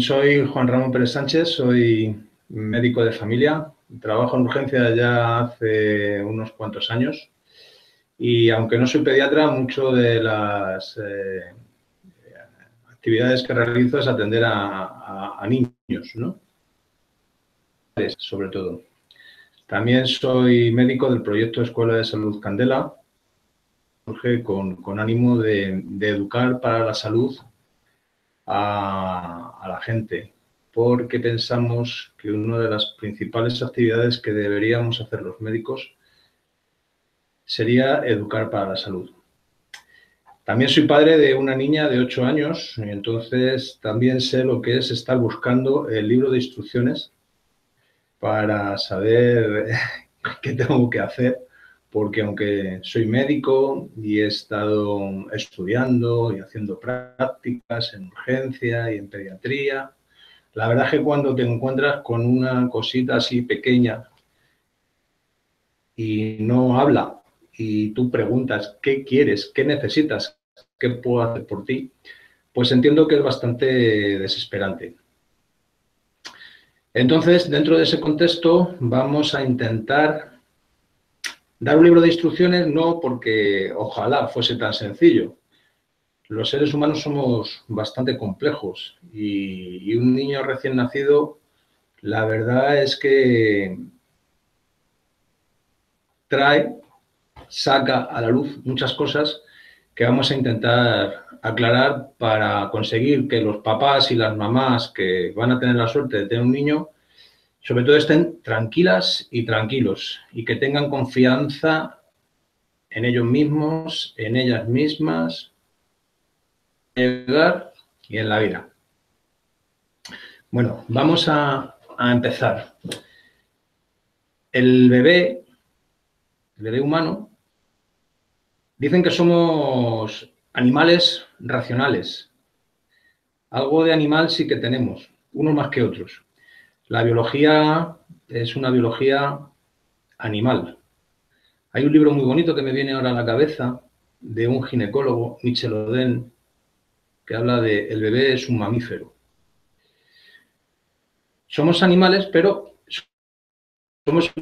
soy Juan Ramón Pérez Sánchez, soy médico de familia, trabajo en urgencia ya hace unos cuantos años y aunque no soy pediatra, mucho de las eh, actividades que realizo es atender a, niños, ¿no? Sobre todo. También soy médico del proyecto Escuela de Salud Candela, con, con ánimo de, educar para la salud a, la gente, porque pensamos que una de las principales actividades que deberíamos hacer los médicos sería educar para la salud. También soy padre de una niña de 8 años y entonces también sé lo que es estar buscando el libro de instrucciones para saber qué tengo que hacer, porque aunque soy médico y he estado estudiando y haciendo prácticas en urgencia y en pediatría, la verdad es que cuando te encuentras con una cosita así pequeña y no habla y tú preguntas qué quieres, qué necesitas, qué puedo hacer por ti, pues entiendo que es bastante desesperante. Entonces, dentro de ese contexto, vamos a intentar dar un libro de instrucciones, no porque ojalá fuese tan sencillo. Los seres humanos somos bastante complejos y, un niño recién nacido, la verdad es que trae, saca a la luz muchas cosas que vamos a intentar aclarar para conseguir que los papás y las mamás que van a tener la suerte de tener un niño, sobre todo estén tranquilas y tranquilos y que tengan confianza en ellos mismos, en ellas mismas, en el hogar y en la vida. Bueno, vamos a, a empezar. El bebé, el bebé humano, Dicen que somos animales racionales. Algo de animal sí que tenemos, unos más que otros. La biología es una biología animal. Hay un libro muy bonito que me viene ahora a la cabeza de un ginecólogo, Michel Oden, que habla de el bebé es un mamífero. Somos animales, pero somos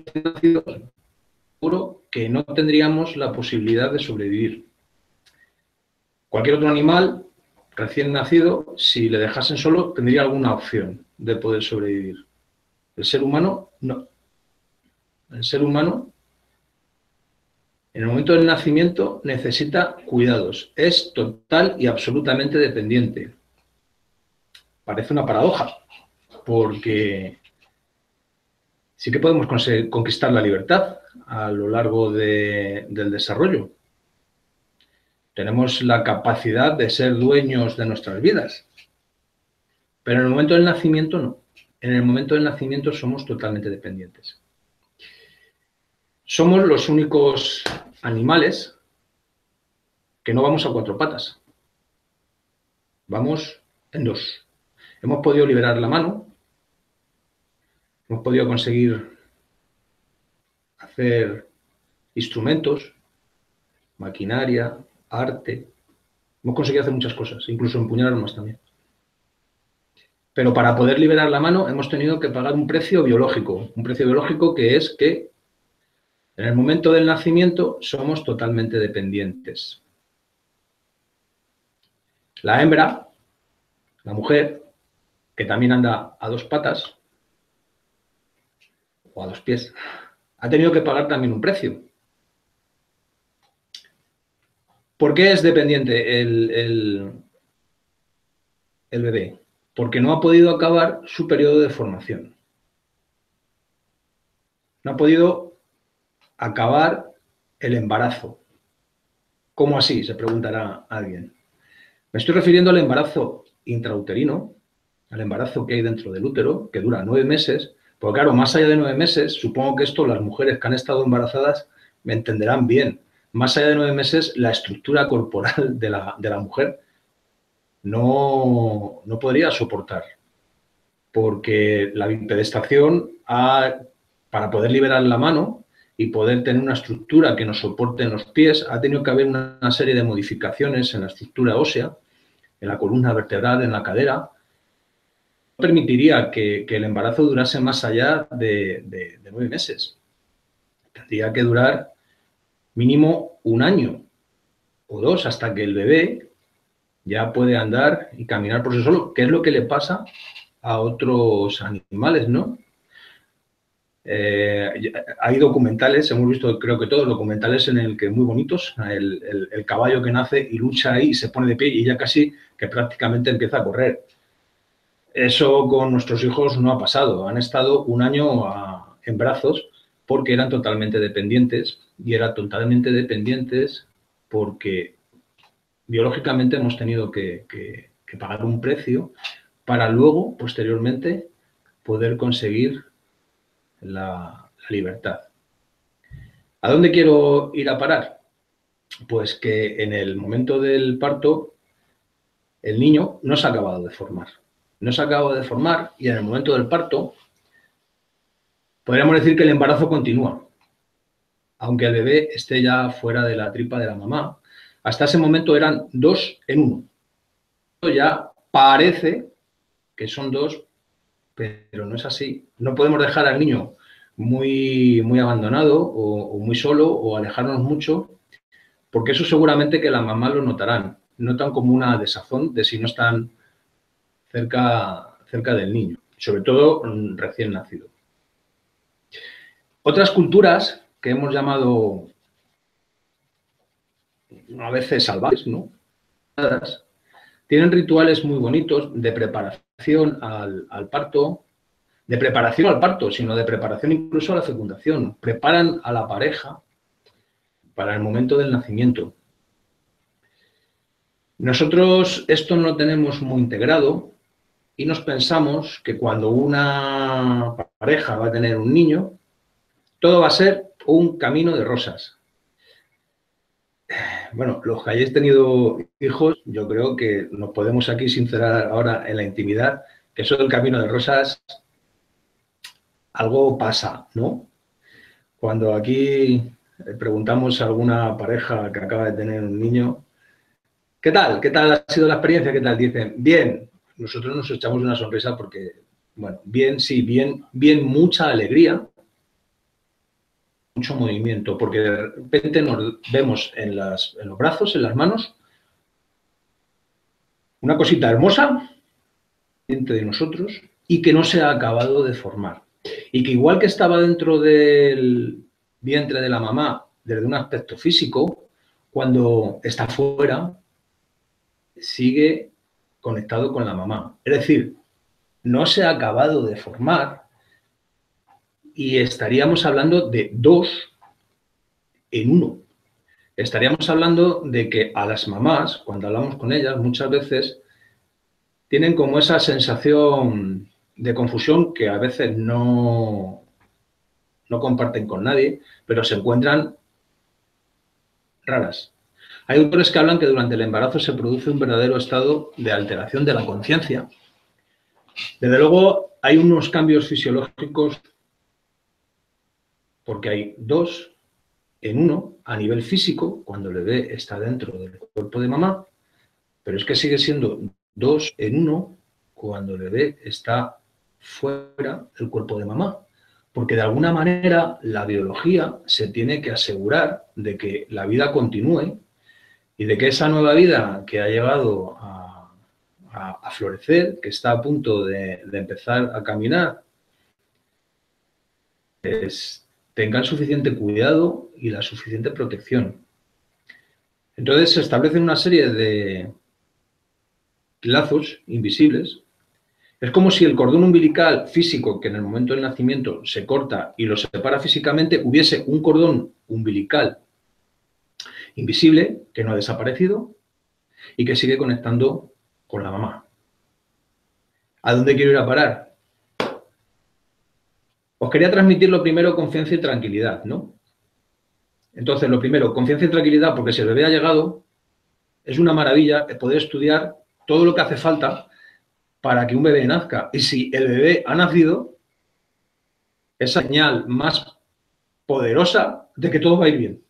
seguro que no tendríamos la posibilidad de sobrevivir. Cualquier otro animal recién nacido, si le dejasen solo, tendría alguna opción de poder sobrevivir. El ser humano, no. El ser humano, en el momento del nacimiento, necesita cuidados. Es total y absolutamente dependiente. Parece una paradoja, porque sí que podemos conquistar la libertad a lo largo del desarrollo. Tenemos la capacidad de ser dueños de nuestras vidas. Pero en el momento del nacimiento no. En el momento del nacimiento somos totalmente dependientes. Somos los únicos animales que no vamos a cuatro patas. Vamos en dos. Hemos podido liberar la mano, hemos podido conseguir hacer instrumentos, maquinaria, arte. Hemos conseguido hacer muchas cosas, incluso empuñar armas también. Pero para poder liberar la mano hemos tenido que pagar un precio biológico, un precio biológico que es que en el momento del nacimiento somos totalmente dependientes. La hembra, la mujer, que también anda a dos patas o a dos pies, ha tenido que pagar también un precio. ¿Por qué es dependiente el, bebé? Porque no ha podido acabar su periodo de formación. No ha podido acabar el embarazo. ¿Cómo así? Se preguntará alguien. Me estoy refiriendo al embarazo intrauterino, al embarazo que hay dentro del útero, que dura nueve meses, porque claro, más allá de nueve meses, supongo que esto las mujeres que han estado embarazadas me entenderán bien. Más allá de nueve meses, la estructura corporal de la, mujer no, no, podría soportar. Porque la bipedestación, para poder liberar la mano y poder tener una estructura que nos soporte en los pies, ha tenido que haber una serie de modificaciones en la estructura ósea, en la columna vertebral, en la cadera, permitiría que, el embarazo durase más allá de, de nueve meses. Tendría que durar mínimo un año o dos hasta que el bebé ya puede andar y caminar por sí solo, que es lo que le pasa a otros animales, ¿no? Eh, hay documentales, hemos visto creo que todos documentales en el que muy bonitos, el, caballo que nace y lucha ahí y se pone de pie y ya casi que prácticamente empieza a correr. Eso con nuestros hijos no ha pasado, han estado un año en brazos porque eran totalmente dependientes y eran totalmente dependientes porque biológicamente hemos tenido que pagar un precio para luego, posteriormente, poder conseguir la, libertad. ¿A dónde quiero ir a parar? Pues que en el momento del parto el niño no se ha acabado de formar. No se ha acabado de formar y en el momento del parto podríamos decir que el embarazo continúa. Aunque el bebé esté ya fuera de la tripa de la mamá, hasta ese momento eran dos en uno. Ya parece que son dos pero no es así. No podemos dejar al niño muy, muy abandonado o, muy solo o alejarnos mucho, porque eso seguramente que las mamás lo notarán. Notan como una desazón de si no están cerca, cerca del niño, sobre todo recién nacido. Otras culturas que hemos llamado a veces salvajes, ¿no? Tienen rituales muy bonitos de preparación al, parto, de preparación al parto, sino de preparación incluso a la fecundación. Preparan a la pareja para el momento del nacimiento. Nosotros esto no lo tenemos muy integrado y nos pensamos que cuando una pareja va a tener un niño, todo va a ser un camino de rosas bueno, los que hayáis tenido hijos, yo creo que nos podemos aquí sincerar ahora en la intimidad, que eso del camino de rosas, algo pasa, ¿no? Cuando aquí preguntamos a alguna pareja que acaba de tener un niño, ¿qué tal? ¿Qué tal ha sido la experiencia? ¿Qué tal? Dicen, bien. Nosotros nos echamos una sonrisa porque, bueno, bien, sí, bien, bien, mucha alegría, mucho movimiento, porque de repente nos vemos en, los brazos, en las manos, una cosita hermosa dentro de nosotros y que no se ha acabado de formar. Y que igual que estaba dentro del vientre de la mamá desde un aspecto físico, cuando está fuera, sigue conectado con la mamá. Es decir, no se ha acabado de formar y estaríamos hablando de dos en uno. Estaríamos hablando de que a las mamás, cuando hablamos con ellas, muchas veces tienen como esa sensación de confusión que a veces no, no comparten con nadie, pero se encuentran raras. Hay autores que hablan que durante el embarazo se produce un verdadero estado de alteración de la conciencia. Desde luego, hay unos cambios fisiológicos porque hay dos en uno a nivel físico cuando el bebé está dentro del cuerpo de mamá, pero es que sigue siendo dos en uno cuando el bebé está fuera del cuerpo de mamá. Porque de alguna manera la biología se tiene que asegurar de que la vida continúe y de que esa nueva vida que ha llegado a, florecer, que está a punto de, de empezar a caminar, es, tengan suficiente cuidado y la suficiente protección. Entonces se establecen una serie de lazos invisibles. Es como si el cordón umbilical físico que en el momento del nacimiento se corta y lo separa físicamente, hubiese un cordón umbilical invisible que no ha desaparecido y que sigue conectando con la mamá. ¿A dónde quiero ir a parar? Os quería transmitir lo primero confianza y tranquilidad, ¿no? Entonces, lo primero, confianza y tranquilidad, porque si el bebé ha llegado, es una maravilla poder estudiar todo lo que hace falta para que un bebé nazca. Y si el bebé ha nacido, esa señal más poderosa de que todo va a ir bien.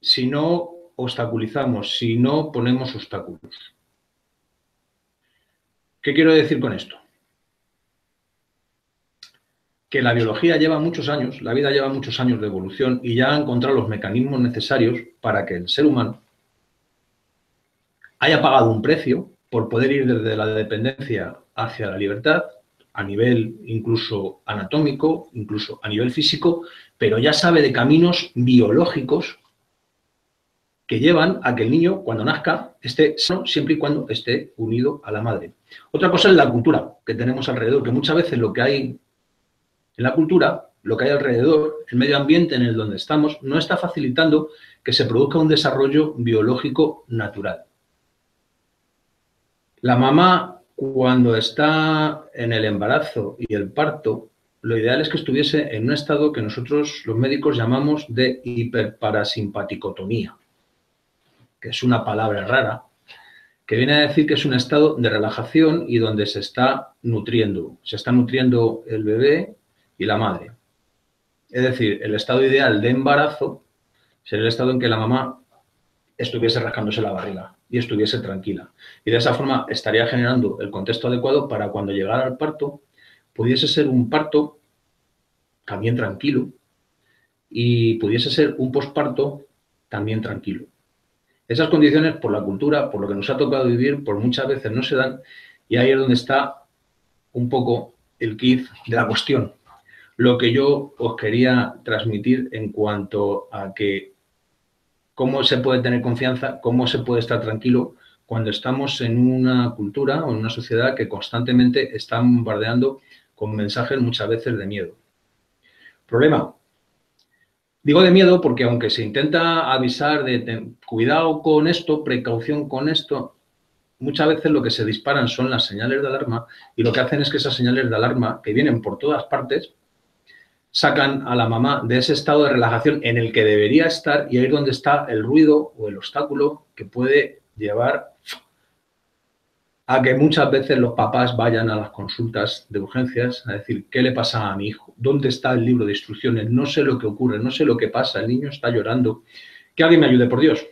Si no obstaculizamos, si no ponemos obstáculos. ¿Qué quiero decir con esto? Que la biología lleva muchos años, la vida lleva muchos años de evolución y ya ha encontrado los mecanismos necesarios para que el ser humano haya pagado un precio por poder ir desde la dependencia hacia la libertad, a nivel incluso anatómico, incluso a nivel físico, pero ya sabe de caminos biológicos que llevan a que el niño, cuando nazca, esté sano siempre y cuando esté unido a la madre. Otra cosa es la cultura que tenemos alrededor, que muchas veces lo que hay en la cultura, lo que hay alrededor, el medio ambiente en el donde estamos, no está facilitando que se produzca un desarrollo biológico natural. La mamá, cuando está en el embarazo y el parto, lo ideal es que estuviese en un estado que nosotros los médicos llamamos de hiperparasimpaticotomía, que es una palabra rara, que viene a decir que es un estado de relajación y donde se está nutriendo. Se está nutriendo el bebé y la madre. Es decir, el estado ideal de embarazo sería el estado en que la mamá estuviese rascándose la barriga y estuviese tranquila. Y de esa forma estaría generando el contexto adecuado para cuando llegara al parto, pudiese ser un parto también tranquilo y pudiese ser un posparto también tranquilo. Esas condiciones, por la cultura, por lo que nos ha tocado vivir, por muchas veces no se dan y ahí es donde está un poco el kit de la cuestión. Lo que yo os quería transmitir en cuanto a que cómo se puede tener confianza, cómo se puede estar tranquilo cuando estamos en una cultura o en una sociedad que constantemente está bombardeando con mensajes muchas veces de miedo. Problema. Digo de miedo porque aunque se intenta avisar de cuidado con esto, precaución con esto, muchas veces lo que se disparan son las señales de alarma y lo que hacen es que esas señales de alarma que vienen por todas partes sacan a la mamá de ese estado de relajación en el que debería estar y ahí es donde está el ruido o el obstáculo que puede llevar a que muchas veces los papás vayan a las consultas de urgencias a decir, ¿qué le pasa a mi hijo? ¿Dónde está el libro de instrucciones? No sé lo que ocurre, no sé lo que pasa, el niño está llorando. Que alguien me ayude, por Dios.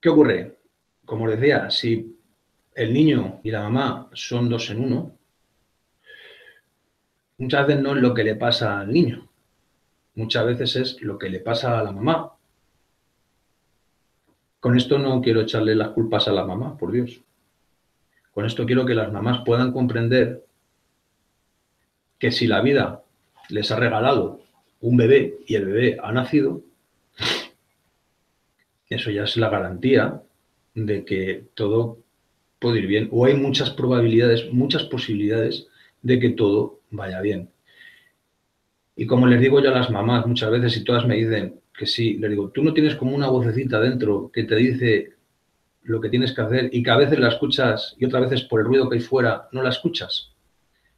¿Qué ocurre? Como decía, si el niño y la mamá son dos en uno, muchas veces no es lo que le pasa al niño, muchas veces es lo que le pasa a la mamá. Con esto no quiero echarle las culpas a la mamá, por Dios. Con esto quiero que las mamás puedan comprender que si la vida les ha regalado un bebé y el bebé ha nacido, eso ya es la garantía de que todo puede ir bien. O hay muchas probabilidades, muchas posibilidades de que todo vaya bien. Y como les digo yo a las mamás muchas veces y todas me dicen que sí, les digo, tú no tienes como una vocecita dentro que te dice lo que tienes que hacer y que a veces la escuchas y otras veces por el ruido que hay fuera no la escuchas.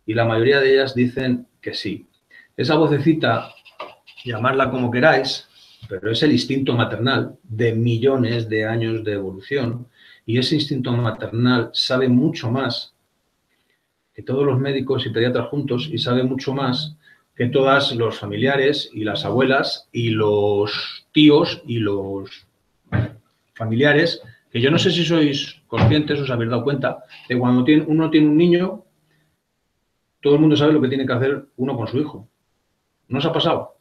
Y la mayoría de ellas dicen que sí. Esa vocecita, llamarla como queráis, pero es el instinto maternal de millones de años de evolución y ese instinto maternal sabe mucho más que todos los médicos y pediatras juntos y sabe mucho más que todas los familiares y las abuelas y los tíos y los familiares, que yo no sé si sois conscientes, os habéis dado cuenta, de cuando uno tiene un niño, todo el mundo sabe lo que tiene que hacer uno con su hijo. ¿No os ha pasado?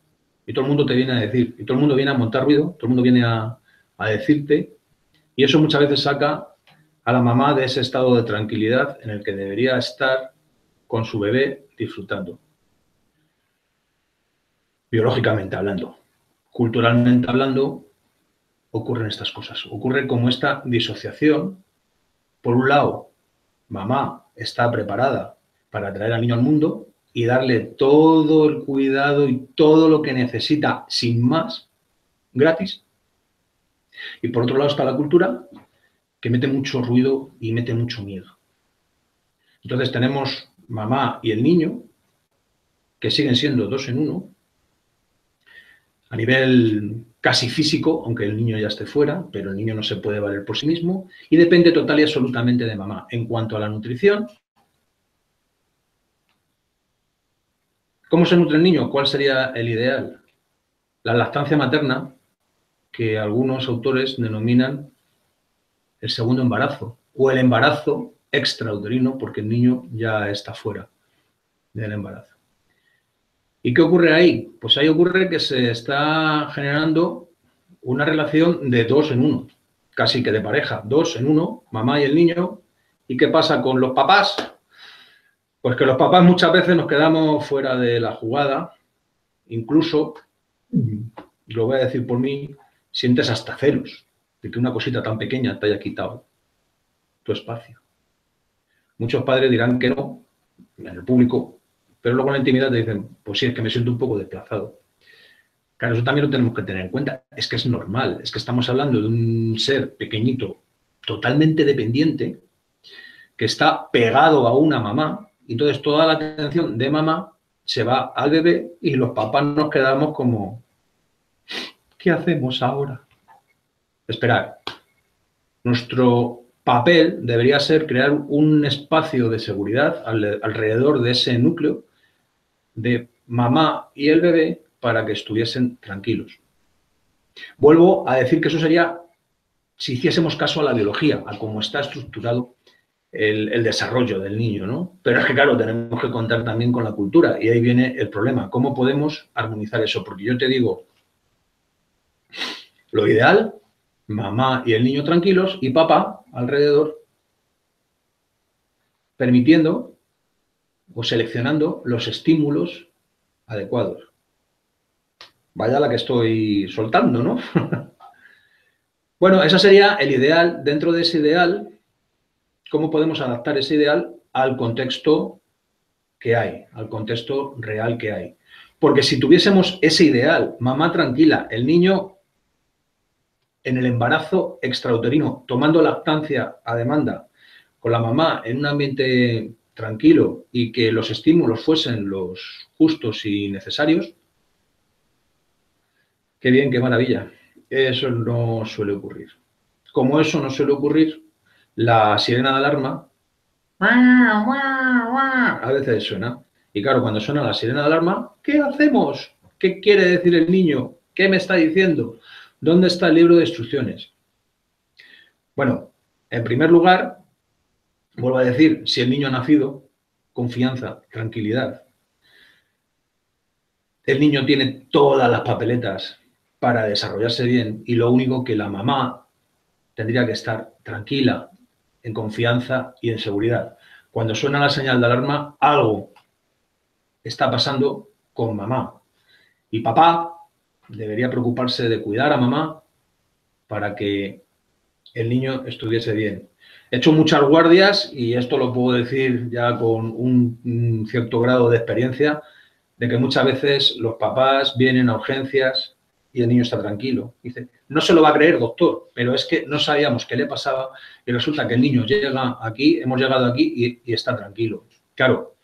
Y todo el mundo te viene a decir, y todo el mundo viene a montar ruido, todo el mundo viene a, a decirte, y eso muchas veces saca a la mamá de ese estado de tranquilidad en el que debería estar con su bebé disfrutando. Biológicamente hablando. Culturalmente hablando, ocurren estas cosas. Ocurre como esta disociación. Por un lado, mamá está preparada para traer al niño al mundo y darle todo el cuidado y todo lo que necesita sin más, gratis. Y por otro lado está la cultura que mete mucho ruido y mete mucho miedo. Entonces tenemos mamá y el niño, que siguen siendo dos en uno, a nivel casi físico, aunque el niño ya esté fuera, pero el niño no se puede valer por sí mismo, y depende total y absolutamente de mamá. En cuanto a la nutrición, ¿cómo se nutre el niño? ¿Cuál sería el ideal? La lactancia materna, que algunos autores denominan el segundo embarazo o el embarazo extrauterino porque el niño ya está fuera del embarazo. ¿Y qué ocurre ahí? Pues ahí ocurre que se está generando una relación de dos en uno, casi que de pareja, dos en uno, mamá y el niño. ¿Y qué pasa con los papás? Pues que los papás muchas veces nos quedamos fuera de la jugada, incluso, lo voy a decir por mí, sientes hasta celos de que una cosita tan pequeña te haya quitado tu espacio. Muchos padres dirán que no, en el público, pero luego en la intimidad te dicen, pues sí, es que me siento un poco desplazado. Claro, eso también lo tenemos que tener en cuenta. Es que es normal, es que estamos hablando de un ser pequeñito, totalmente dependiente, que está pegado a una mamá, y entonces toda la atención de mamá se va al bebé y los papás nos quedamos como, ¿qué hacemos ahora? Esperar. Nuestro papel debería ser crear un espacio de seguridad alrededor de ese núcleo de mamá y el bebé para que estuviesen tranquilos. Vuelvo a decir que eso sería si hiciésemos caso a la biología, a cómo está estructurado el, el, desarrollo del niño, ¿no? Pero es que, claro, tenemos que contar también con la cultura y ahí viene el problema. ¿Cómo podemos armonizar eso? Porque yo te digo, lo ideal mamá y el niño tranquilos y papá alrededor, permitiendo o seleccionando los estímulos adecuados. Vaya la que estoy soltando, ¿no? bueno, ese sería el ideal. Dentro de ese ideal, ¿cómo podemos adaptar ese ideal al contexto que hay, al contexto real que hay? Porque si tuviésemos ese ideal, mamá tranquila, el niño en el embarazo extrauterino, tomando lactancia a demanda con la mamá en un ambiente tranquilo y que los estímulos fuesen los justos y necesarios, qué bien, qué maravilla. Eso no suele ocurrir. Como eso no suele ocurrir, la sirena de alarma a veces suena. Y claro, cuando suena la sirena de alarma, ¿qué hacemos? ¿Qué quiere decir el niño? ¿Qué me está diciendo? ¿Dónde está el libro de instrucciones? Bueno, en primer lugar, vuelvo a decir, si el niño ha nacido, confianza, tranquilidad. El niño tiene todas las papeletas para desarrollarse bien y lo único que la mamá tendría que estar tranquila, en confianza y en seguridad. Cuando suena la señal de alarma, algo está pasando con mamá. Y papá debería preocuparse de cuidar a mamá para que el niño estuviese bien. He hecho muchas guardias y esto lo puedo decir ya con un, cierto grado de experiencia, de que muchas veces los papás vienen a urgencias y el niño está tranquilo. Dice, no se lo va a creer, doctor, pero es que no sabíamos qué le pasaba y resulta que el niño llega aquí, hemos llegado aquí y, y está tranquilo. Claro,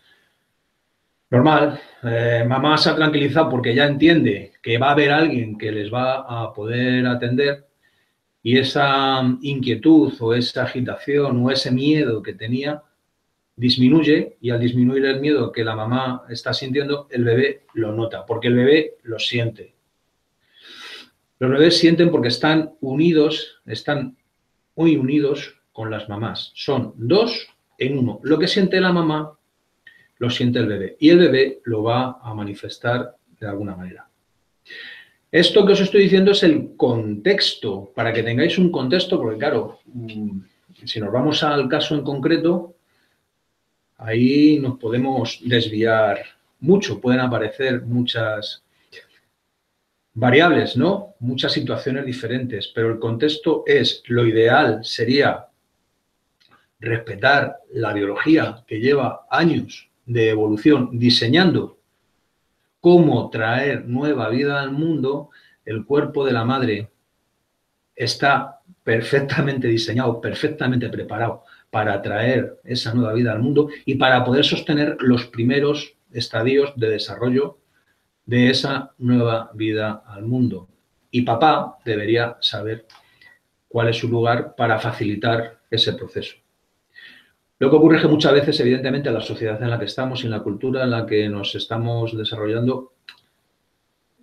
normal, eh, mamá se ha tranquilizado porque ya entiende que va a haber alguien que les va a poder atender y esa inquietud o esa agitación o ese miedo que tenía disminuye y al disminuir el miedo que la mamá está sintiendo, el bebé lo nota, porque el bebé lo siente. Los bebés sienten porque están unidos, están muy unidos con las mamás. Son dos en uno. Lo que siente la mamá lo siente el bebé y el bebé lo va a manifestar de alguna manera. Esto que os estoy diciendo es el contexto, para que tengáis un contexto, porque claro, mm, si nos vamos al caso en concreto, ahí nos podemos desviar mucho, pueden aparecer muchas variables, ¿no? Muchas situaciones diferentes, pero el contexto es, lo ideal sería respetar la biología que lleva años de evolución diseñando cómo traer nueva vida al mundo, el cuerpo de la madre está perfectamente diseñado, perfectamente preparado para traer esa nueva vida al mundo y para poder sostener los primeros estadios de desarrollo de esa nueva vida al mundo. Y papá debería saber cuál es su lugar para facilitar ese proceso. Lo que ocurre es que muchas veces, evidentemente, la sociedad en la que estamos y en la cultura en la que nos estamos desarrollando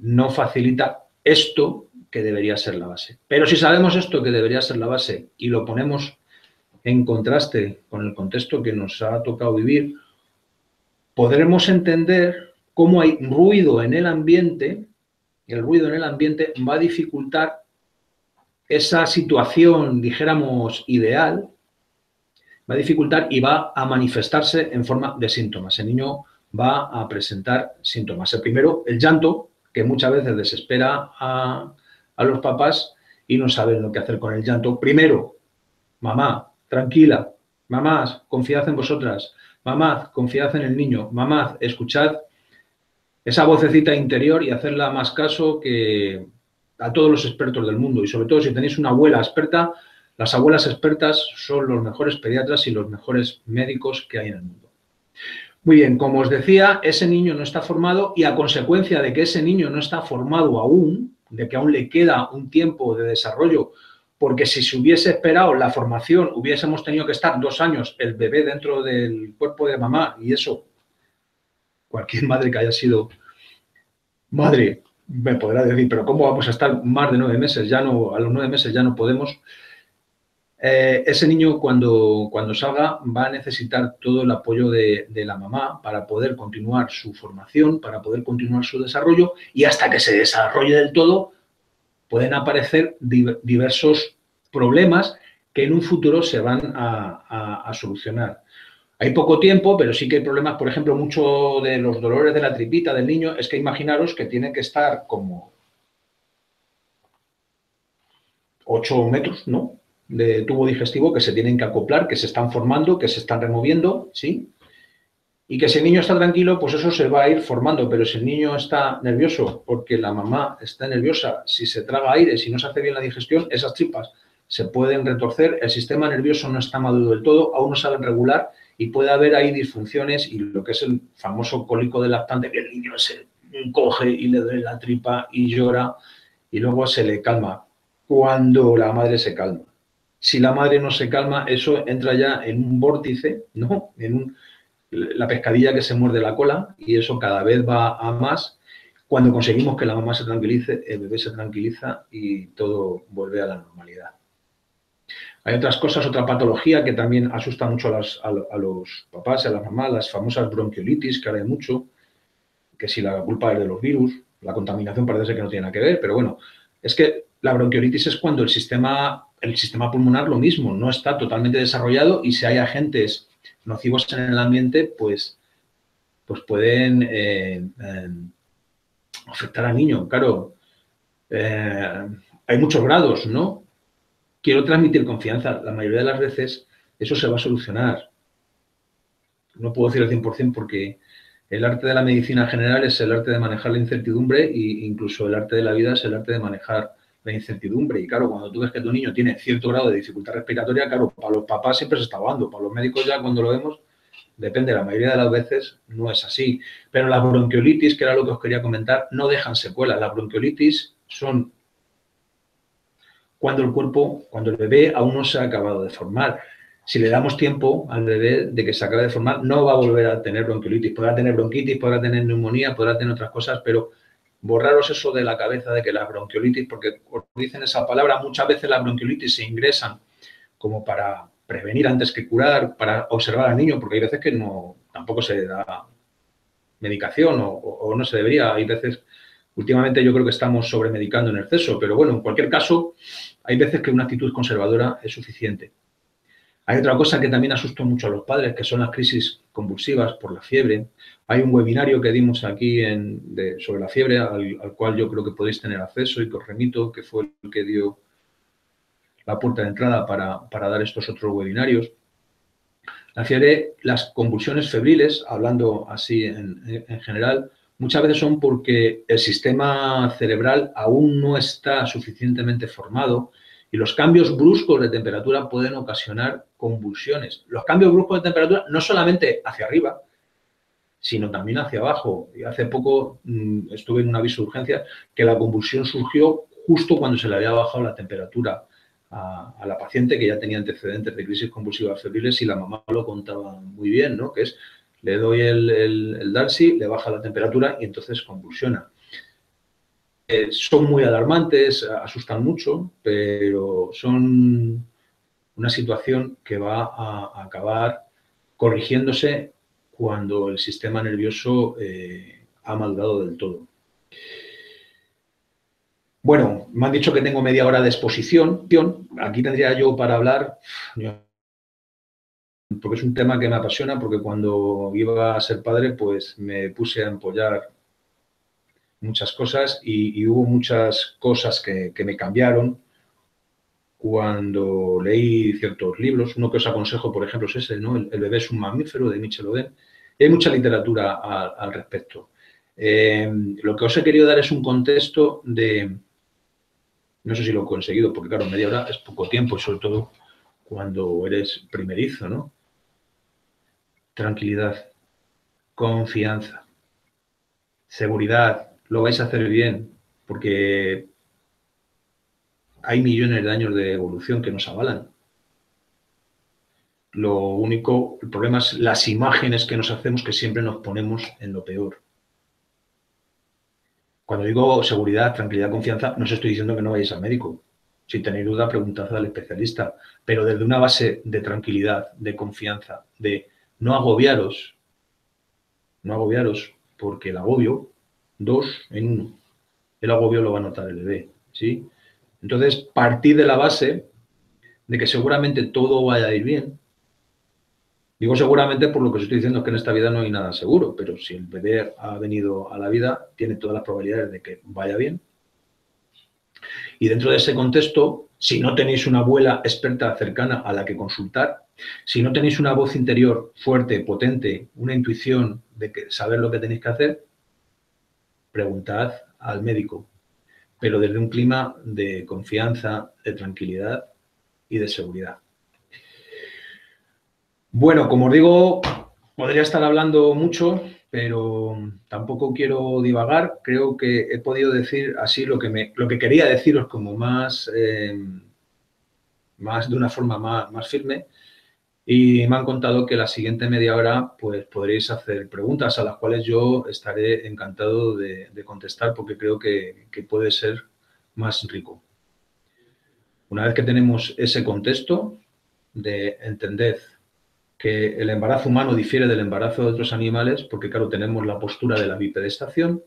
no facilita esto que debería ser la base. Pero si sabemos esto que debería ser la base y lo ponemos en contraste con el contexto que nos ha tocado vivir, podremos entender cómo hay ruido en el ambiente, y el ruido en el ambiente va a dificultar esa situación, dijéramos, ideal, va a dificultar y va a manifestarse en forma de síntomas. El niño va a presentar síntomas. El primero, el llanto, que muchas veces desespera a, a los papás y no saben lo que hacer con el llanto. Primero, mamá, tranquila, mamás, confiad en vosotras, mamá, confiad en el niño, mamá, escuchad esa vocecita interior y hacerla más caso que a todos los expertos del mundo. Y sobre todo si tenéis una abuela experta, las abuelas expertas son los mejores pediatras y los mejores médicos que hay en el mundo. Muy bien, como os decía, ese niño no está formado y a consecuencia de que ese niño no está formado aún, de que aún le queda un tiempo de desarrollo, porque si se hubiese esperado la formación, hubiésemos tenido que estar dos años el bebé dentro del cuerpo de mamá y eso, cualquier madre que haya sido madre me podrá decir, pero ¿cómo vamos a estar más de nueve meses? Ya no, a los nueve meses ya no podemos. Eh, ese niño cuando, cuando salga va a necesitar todo el apoyo de, la mamá para poder continuar su formación, para poder continuar su desarrollo y hasta que se desarrolle del todo pueden aparecer diversos problemas que en un futuro se van a, solucionar. Hay poco tiempo, pero sí que hay problemas, por ejemplo, mucho de los dolores de la tripita del niño es que imaginaros que tiene que estar como 8 metros, ¿no? De tubo digestivo que se tienen que acoplar, que se están formando, que se están removiendo, ¿sí? Y que si el niño está tranquilo, pues eso se va a ir formando, pero si el niño está nervioso porque la mamá está nerviosa, si se traga aire, si no se hace bien la digestión, esas tripas se pueden retorcer, el sistema nervioso no está maduro del todo, aún no saben regular y puede haber ahí disfunciones y lo que es el famoso cólico del lactante, que el niño se coge y le duele la tripa y llora y luego se le calma. Cuando la madre se calma si la madre no se calma, eso entra ya en un vórtice, ¿no? En la pescadilla que se muerde la cola y eso cada vez va a más. Cuando conseguimos que la mamá se tranquilice, el bebé se tranquiliza y todo vuelve a la normalidad. Hay otras cosas, otra patología que también asusta mucho a, los papás y a las mamás, las famosas bronquiolitis, que hay mucho, que si la culpa es de los virus, la contaminación parece que no tiene nada que ver, pero bueno, es que la bronquiolitis es cuando el sistema el sistema pulmonar lo mismo, no está totalmente desarrollado y si hay agentes nocivos en el ambiente, pues, pues pueden eh, eh, afectar al niño. Claro, eh, hay muchos grados, ¿no? Quiero transmitir confianza. La mayoría de las veces eso se va a solucionar. No puedo decir al 100% porque el arte de la medicina general es el arte de manejar la incertidumbre e incluso el arte de la vida es el arte de manejar la incertidumbre. Y claro, cuando tú ves que tu niño tiene cierto grado de dificultad respiratoria, claro, para los papás siempre se está hablando, para los médicos ya cuando lo vemos, depende, la mayoría de las veces no es así. Pero las bronquiolitis, que era lo que os quería comentar, no dejan secuelas. Las bronquiolitis son cuando el cuerpo, cuando el bebé aún no se ha acabado de formar. Si le damos tiempo al bebé de que se acabe de formar, no va a volver a tener bronquiolitis. Podrá tener bronquitis, podrá tener neumonía, podrá tener otras cosas, pero borraros eso de la cabeza de que la bronquiolitis, porque dicen esa palabra, muchas veces las bronquiolitis se ingresan como para prevenir antes que curar, para observar al niño, porque hay veces que no tampoco se da medicación o, no se debería. Hay veces, últimamente yo creo que estamos sobremedicando en exceso, pero bueno, en cualquier caso, hay veces que una actitud conservadora es suficiente. Hay otra cosa que también asustó mucho a los padres, que son las crisis convulsivas por la fiebre. Hay un webinario que dimos aquí sobre la fiebre, al, cual yo creo que podéis tener acceso y que os remito, que fue el que dio la puerta de entrada para, dar estos otros webinarios. La fiebre, las convulsiones febriles, hablando así en, en general, muchas veces son porque el sistema cerebral aún no está suficientemente formado y los cambios bruscos de temperatura pueden ocasionar convulsiones. Los cambios bruscos de temperatura no solamente hacia arriba, sino también hacia abajo. Y hace poco mm, estuve en un aviso de urgencia que la convulsión surgió justo cuando se le había bajado la temperatura a, la paciente que ya tenía antecedentes de crisis convulsivas febriles y la mamá lo contaba muy bien, ¿no? Que es, le doy el, el, el Darcy, le baja la temperatura y entonces convulsiona. son muy alarmantes, asustan mucho, pero son una situación que va a acabar corrigiéndose cuando el sistema nervioso eh, ha madurado del todo. Bueno, me han dicho que tengo media hora de exposición. Aquí tendría yo para hablar, porque es un tema que me apasiona, porque cuando iba a ser padre, pues me puse a empollar muchas cosas y, hubo muchas cosas que, me cambiaron cuando leí ciertos libros. Uno que os aconsejo, por ejemplo, es ese, ¿no? El, bebé es un mamífero de Michel Oden. Hay mucha literatura al respecto. Eh, lo que os he querido dar es un contexto de, no sé si lo he conseguido, porque claro, media hora es poco tiempo sobre todo cuando eres primerizo, ¿no? Tranquilidad, confianza, seguridad, lo vais a hacer bien, porque hay millones de años de evolución que nos avalan. Lo único, el problema es las imágenes que nos hacemos que siempre nos ponemos en lo peor. Cuando digo seguridad, tranquilidad, confianza, no os estoy diciendo que no vayáis al médico. Si tenéis duda, preguntad al especialista. Pero desde una base de tranquilidad, de confianza, de no agobiaros, no agobiaros, porque el agobio, dos en uno, el agobio lo va a notar el bebé, ¿sí? Entonces, partir de la base de que seguramente todo vaya a ir bien, Digo seguramente por lo que os estoy diciendo es que en esta vida no hay nada seguro, pero si el bebé ha venido a la vida, tiene todas las probabilidades de que vaya bien. Y dentro de ese contexto, si no tenéis una abuela experta cercana a la que consultar, si no tenéis una voz interior fuerte, potente, una intuición de que saber lo que tenéis que hacer, preguntad al médico, pero desde un clima de confianza, de tranquilidad y de seguridad. Bueno, como os digo, podría estar hablando mucho, pero tampoco quiero divagar. Creo que he podido decir así lo que, me, lo que quería deciros como más, eh, más de una forma más, firme. Y me han contado que la siguiente media hora pues podréis hacer preguntas a las cuales yo estaré encantado de, contestar porque creo que, que puede ser más rico. Una vez que tenemos ese contexto de entender que el embarazo humano difiere del embarazo de otros animales porque, claro, tenemos la postura de la bipedestación.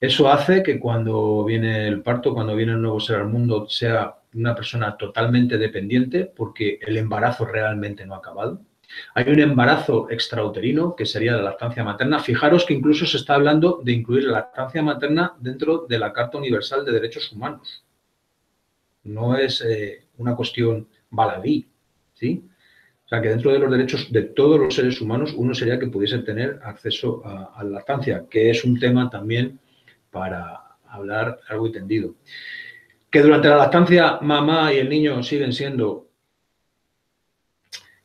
Eso hace que cuando viene el parto, cuando viene el nuevo ser al mundo, sea una persona totalmente dependiente porque el embarazo realmente no ha acabado. Hay un embarazo extrauterino que sería la lactancia materna. Fijaros que incluso se está hablando de incluir la lactancia materna dentro de la Carta Universal de Derechos Humanos. No es eh, una cuestión baladí, ¿sí? O sea, que dentro de los derechos de todos los seres humanos, uno sería que pudiese tener acceso a, la lactancia, que es un tema también para hablar algo y tendido. Que durante la lactancia mamá y el niño siguen siendo,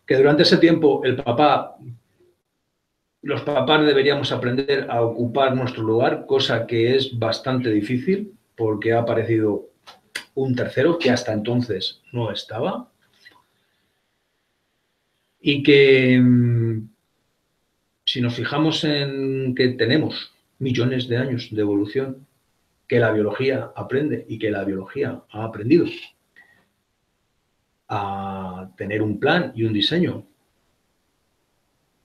que durante ese tiempo el papá, los papás deberíamos aprender a ocupar nuestro lugar, cosa que es bastante difícil porque ha aparecido un tercero que hasta entonces no estaba y que mm, si nos fijamos en que tenemos millones de años de evolución, que la biología aprende y que la biología ha aprendido a tener un plan y un diseño,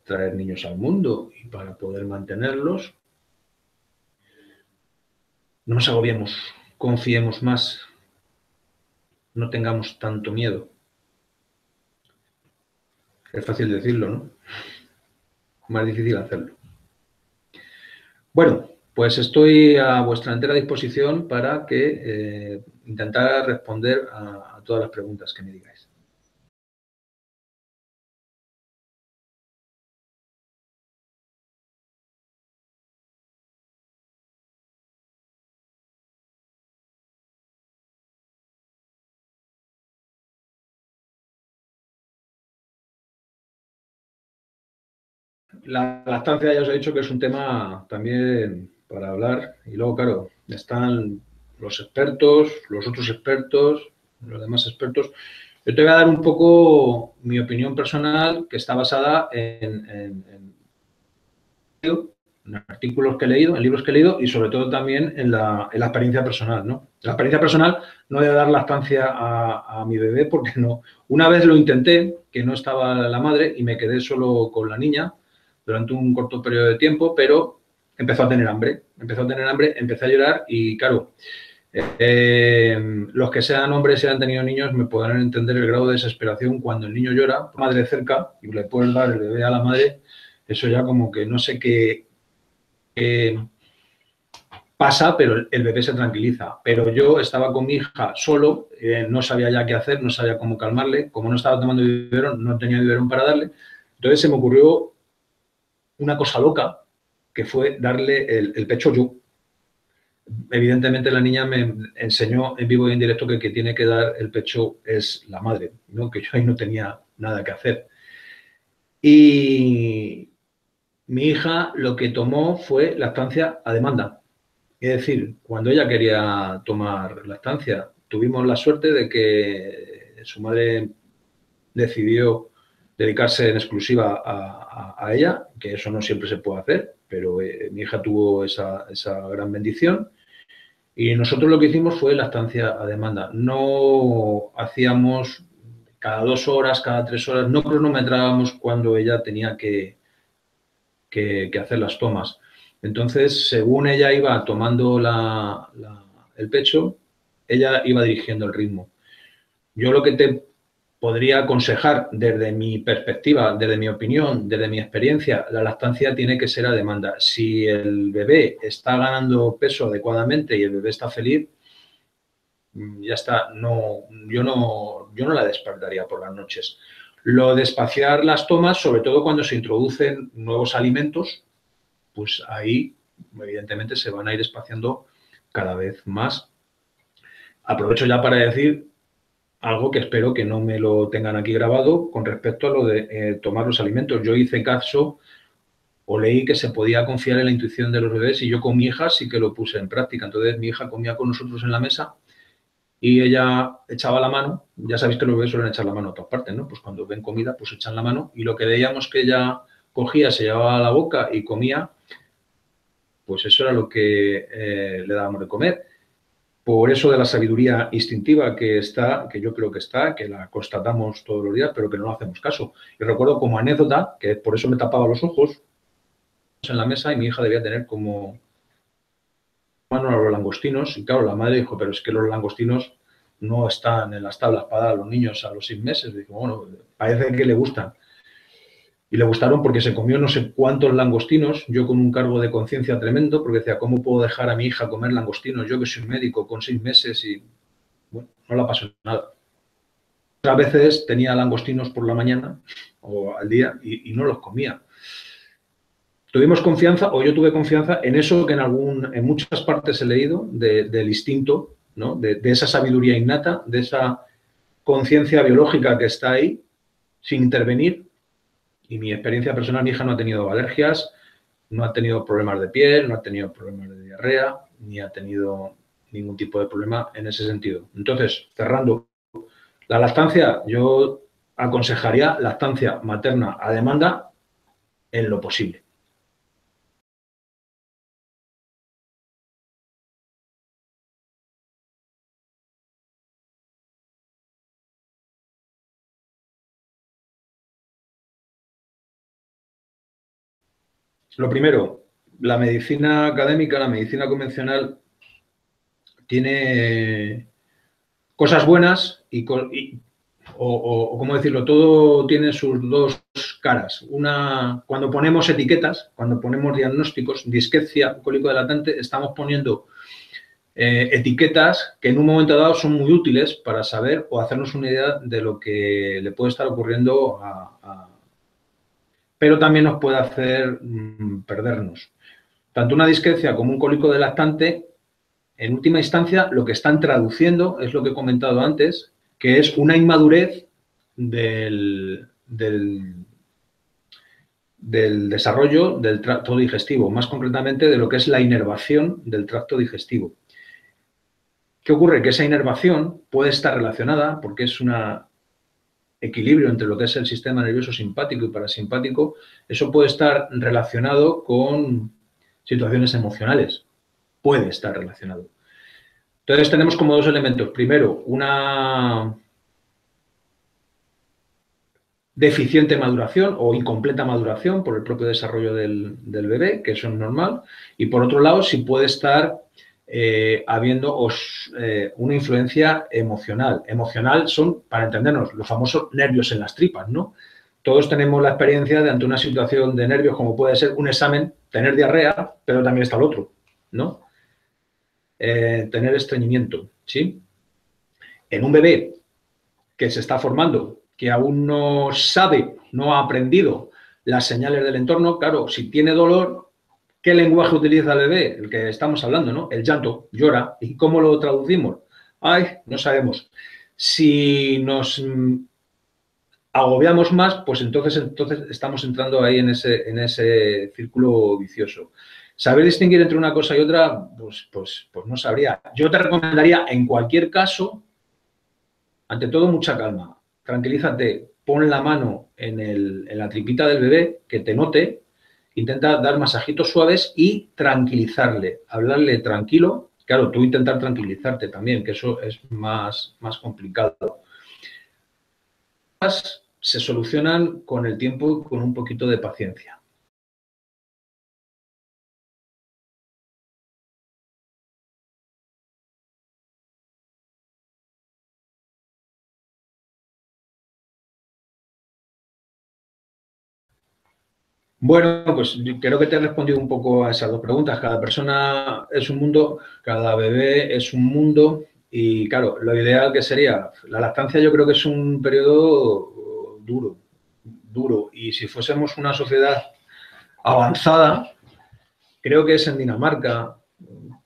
traer niños al mundo y para poder mantenerlos, no nos agobiemos, confiemos más, no tengamos tanto miedo. Es fácil decirlo, ¿no? Más difícil hacerlo. Bueno, pues estoy a vuestra entera disposición para que eh, intentar responder a todas las preguntas que me digáis. La lactancia ya os he dicho que es un tema también para hablar y luego, claro, están los expertos, los otros expertos, los demás expertos. Yo te voy a dar un poco mi opinión personal que está basada en, artículos que he leído, en libros que he leído y sobre todo también en la, experiencia personal, ¿no? La experiencia personal no de dar lactancia a, a mi bebé porque no. Una vez lo intenté, que no estaba la madre y me quedé solo con la niña durante un corto periodo de tiempo, pero empezó a tener hambre, empezó a tener hambre, empecé a llorar y claro, eh, los que sean hombres y han tenido niños me podrán entender el grado de desesperación cuando el niño llora, madre cerca y le puedes dar el bebé a la madre, eso ya como que no sé qué, pasa, pero el bebé se tranquiliza. Pero yo estaba con mi hija solo, eh, no sabía ya qué hacer, no sabía cómo calmarle, como no estaba tomando biberón, no tenía biberón para darle, entonces se me ocurrió una cosa loca, que fue darle el, pecho yo evidentemente la niña me enseñó en vivo y en directo que que tiene que dar el pecho es la madre, ¿no? que yo ahí no tenía nada que hacer. Y mi hija lo que tomó fue lactancia a demanda. Es decir, cuando ella quería tomar lactancia, tuvimos la suerte de que su madre decidió dedicarse en exclusiva a, ella, que eso no siempre se puede hacer, pero eh, mi hija tuvo esa, esa gran bendición y nosotros lo que hicimos fue la estancia a demanda. No hacíamos cada dos horas, cada tres horas, no cronometrábamos cuando ella tenía que, que, hacer las tomas. Entonces, según ella iba tomando el pecho, ella iba dirigiendo el ritmo. Yo lo que te podría aconsejar desde mi perspectiva, desde mi opinión, desde mi experiencia, la lactancia tiene que ser a demanda. Si el bebé está ganando peso adecuadamente y el bebé está feliz, mm, ya está, no, yo, no, yo no la despertaría por las noches. Lo de espaciar las tomas, sobre todo cuando se introducen nuevos alimentos, pues ahí evidentemente se van a ir espaciando cada vez más. Aprovecho ya para decir algo que espero que no me lo tengan aquí grabado con respecto a lo de eh, tomar los alimentos. Yo hice caso o leí que se podía confiar en la intuición de los bebés y yo con mi hija sí que lo puse en práctica. Entonces mi hija comía con nosotros en la mesa y ella echaba la mano. Ya sabéis que los bebés suelen echar la mano a todas partes, ¿no? Pues cuando ven comida, pues echan la mano y lo que veíamos que ella cogía, se llevaba a la boca y comía, pues eso era lo que eh, le dábamos de comer por eso de la sabiduría instintiva que está, que yo creo que está, que la constatamos todos los días, pero que no hacemos caso. Y recuerdo como anécdota, que por eso me tapaba los ojos en la mesa y mi hija debía tener como mano a los langostinos. Y claro, la madre dijo, pero es que los langostinos no están en las tablas para dar a los niños a los seis meses. Dijo, bueno, parece que le gustan y le gustaron porque se comió no sé cuántos langostinos, yo con un cargo de conciencia tremendo, porque decía, ¿cómo puedo dejar a mi hija comer langostinos? Yo que soy médico con seis meses y bueno, no la pasó nada. A veces tenía langostinos por la mañana o al día y, no los comía. Tuvimos confianza, o yo tuve confianza en eso que en, algún, en muchas partes he leído, del instinto, ¿no? de, de esa sabiduría innata, de esa conciencia biológica que está ahí, sin intervenir, y mi experiencia personal, mi hija no ha tenido alergias, no ha tenido problemas de piel, no ha tenido problemas de diarrea, ni ha tenido ningún tipo de problema en ese sentido. Entonces, cerrando, la lactancia, yo aconsejaría lactancia materna a demanda en lo posible. Lo primero, la medicina académica, la medicina convencional, tiene cosas buenas y, o, cómo decirlo, todo tiene sus dos caras. Una, cuando ponemos etiquetas, cuando ponemos diagnósticos, disquecia, cólico latente, estamos poniendo eh, etiquetas que en un momento dado son muy útiles para saber o hacernos una idea de lo que le puede estar ocurriendo a pero también nos puede hacer mm, perdernos. Tanto una discrecia como un cólico de lactante, en última instancia, lo que están traduciendo es lo que he comentado antes, que es una inmadurez del, del, del desarrollo del tracto digestivo, más concretamente de lo que es la inervación del tracto digestivo. ¿Qué ocurre? Que esa inervación puede estar relacionada, porque es una equilibrio entre lo que es el sistema nervioso simpático y parasimpático, eso puede estar relacionado con situaciones emocionales. Puede estar relacionado. Entonces tenemos como dos elementos. Primero, una deficiente maduración o incompleta maduración por el propio desarrollo del, bebé, que eso es normal. Y por otro lado, si puede estar eh, habiendo eh, una influencia emocional. Emocional son, para entendernos, los famosos nervios en las tripas, ¿no? Todos tenemos la experiencia de ante una situación de nervios como puede ser un examen, tener diarrea, pero también está el otro, ¿no? Eh, tener estreñimiento, ¿sí? En un bebé que se está formando, que aún no sabe, no ha aprendido las señales del entorno, claro, si tiene dolor, ¿qué lenguaje utiliza el bebé? El que estamos hablando, ¿no? El llanto, llora. ¿Y cómo lo traducimos? Ay, no sabemos. Si nos agobiamos más, pues entonces, entonces estamos entrando ahí en ese, en ese círculo vicioso. Saber distinguir entre una cosa y otra, pues, pues, pues no sabría. Yo te recomendaría, en cualquier caso, ante todo, mucha calma. Tranquilízate, pon la mano en, en la tripita del bebé, que te note, intenta dar masajitos suaves y tranquilizarle, hablarle tranquilo. Claro, tú intentar tranquilizarte también, que eso es más, más complicado se solucionan con el tiempo y con un poquito de paciencia. Bueno, pues creo que te he respondido un poco a esas dos preguntas. Cada persona es un mundo, cada bebé es un mundo y claro, lo ideal que sería, la lactancia yo creo que es un periodo duro, duro. Y si fuésemos una sociedad avanzada, creo que es en Dinamarca,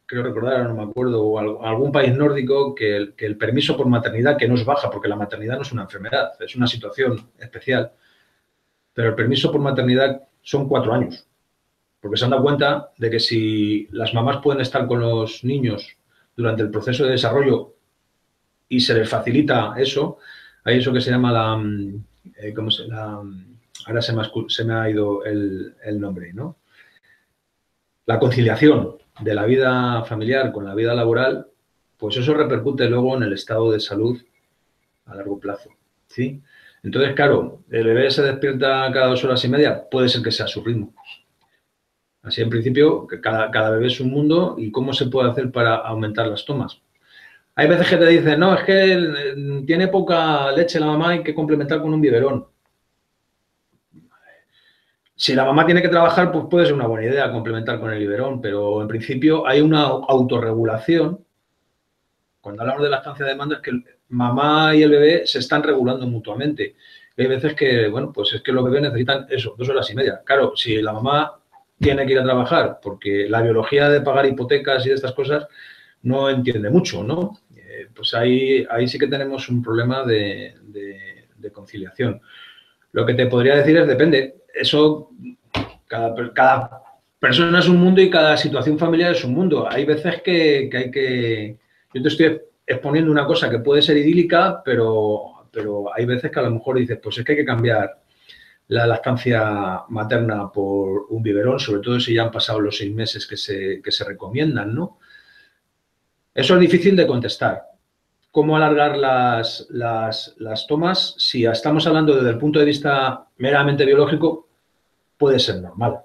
creo recordar, no me acuerdo, o algún país nórdico, que el, que el permiso por maternidad, que no es baja, porque la maternidad no es una enfermedad, es una situación especial, pero el permiso por maternidad son cuatro años, porque se han dado cuenta de que si las mamás pueden estar con los niños durante el proceso de desarrollo y se les facilita eso, hay eso que se llama la, mm, eh, ¿cómo se, mm, ahora se me, ha, se me ha ido el, el, nombre, ¿no? La conciliación de la vida familiar con la vida laboral, pues eso repercute luego en el estado de salud a largo plazo, ¿sí? Entonces, claro, el bebé se despierta cada dos horas y media, puede ser que sea su ritmo, Así, en principio, cada, bebé es un mundo y cómo se puede hacer para aumentar las tomas. Hay veces que te dicen, no, es que eh, tiene poca leche la mamá, hay que complementar con un biberón. Si la mamá tiene que trabajar, pues puede ser una buena idea complementar con el biberón, pero en principio hay una autorregulación. Cuando hablamos de la estancia de mando es que mamá y el bebé se están regulando mutuamente. hay veces que, bueno, pues es que los bebés necesitan eso, dos horas y media. Claro, si la mamá tiene que ir a trabajar, porque la biología de pagar hipotecas y de estas cosas no entiende mucho, ¿no? Eh, pues ahí, ahí sí que tenemos un problema de, conciliación. Lo que te podría decir es, depende, eso, cada, persona es un mundo y cada situación familiar es un mundo. Hay veces que, que hay que, yo te estoy exponiendo una cosa que puede ser idílica, pero, pero hay veces que a lo mejor dices, pues es que hay que cambiar la lactancia materna por un biberón, sobre todo si ya han pasado los seis meses que se, se recomiendan, ¿no? Eso es difícil de contestar. ¿Cómo alargar las, las, las, tomas? Si estamos hablando desde el punto de vista meramente biológico, puede ser normal.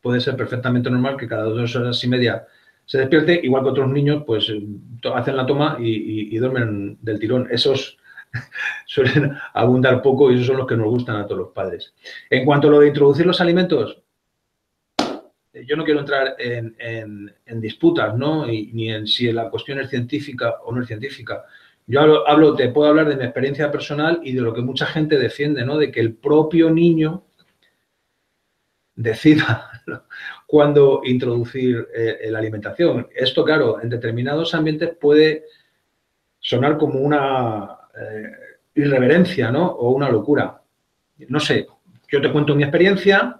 Puede ser perfectamente normal que cada dos horas y media se despierte, igual que otros niños, pues eh, hacen la toma y, duermen del tirón. Esos suelen abundar poco y esos son los que nos gustan a todos los padres. En cuanto a lo de introducir los alimentos, yo no quiero entrar en, disputas, ¿no? ni en si la cuestión es científica o no es científica. Yo hablo, te puedo hablar de mi experiencia personal y de lo que mucha gente defiende, ¿no? De que el propio niño decida cuándo introducir eh, la alimentación. Esto, claro, en determinados ambientes puede sonar como una eh, irreverencia, ¿no? O una locura. No sé, yo te cuento mi experiencia,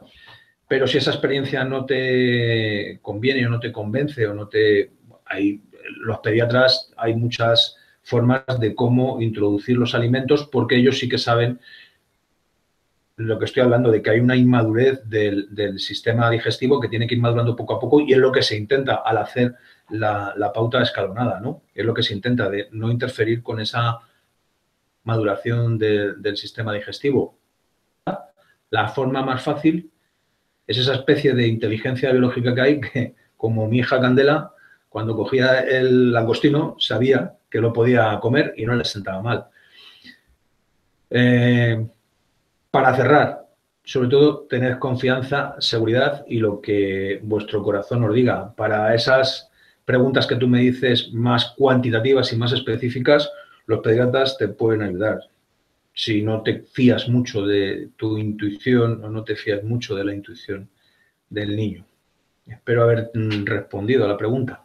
pero si esa experiencia no te conviene o no te convence o no te... Hay, los pediatras hay muchas formas de cómo introducir los alimentos porque ellos sí que saben lo que estoy hablando de que hay una inmadurez del, sistema digestivo que tiene que ir madurando poco a poco y es lo que se intenta al hacer la, pauta escalonada, ¿no? Es lo que se intenta de no interferir con esa maduración del sistema digestivo. La forma más fácil es esa especie de inteligencia biológica que hay que, como mi hija Candela, cuando cogía el langostino, sabía que lo podía comer y no le sentaba mal. Eh, para cerrar, sobre todo tener confianza, seguridad y lo que vuestro corazón os diga. Para esas preguntas que tú me dices más cuantitativas y más específicas, los pediatras te pueden ayudar. Si no te fías mucho de tu intuición o no te fías mucho de la intuición del niño. Espero haber mm, respondido a la pregunta.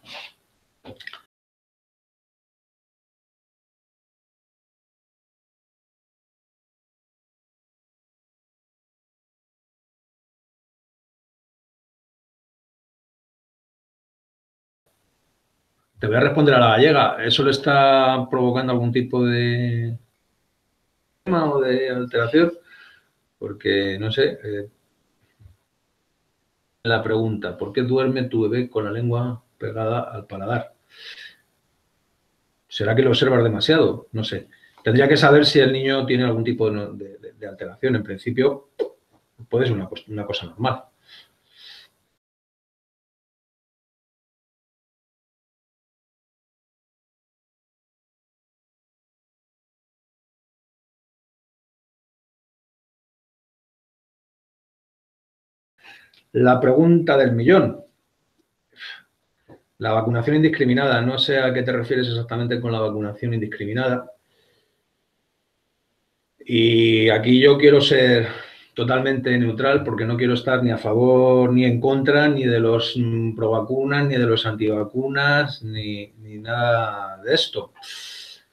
Te voy a responder a la gallega. ¿Eso le está provocando algún tipo de o de alteración? Porque, no sé, eh, la pregunta, ¿por qué duerme tu bebé con la lengua pegada al paladar? ¿Será que lo observas demasiado? No sé. Tendría que saber si el niño tiene algún tipo de, alteración. En principio, puede ser una cosa normal. La pregunta del millón. La vacunación indiscriminada. No sé a qué te refieres exactamente con la vacunación indiscriminada. Y aquí yo quiero ser totalmente neutral porque no quiero estar ni a favor ni en contra ni de los mm, pro vacunas, ni de los antivacunas, ni, ni nada de esto.